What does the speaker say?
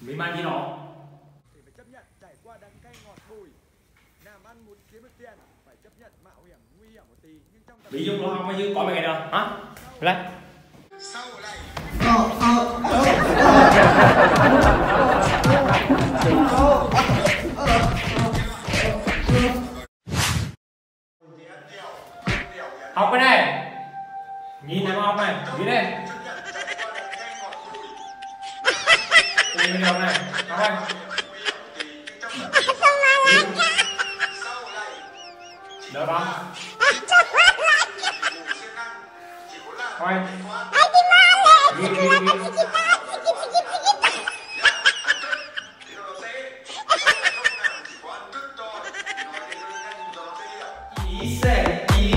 Mỹ mang gì nó? thì phải chấp nhận trải qua đắng cay ngọt bùi. Làm ăn muốn kiếm được tiền phải chấp nhận mạo hiểm nguy hiểm một tí. Nhưng trong Bị dung nó không có chứ có mấy ngày đâu hả? Lấy sau này Học cái này nhìn em học này nhìn đây nhìn mình học này học này. Đỡ bóng Thôi Nhìn, đi nhìn. Đi xe, đi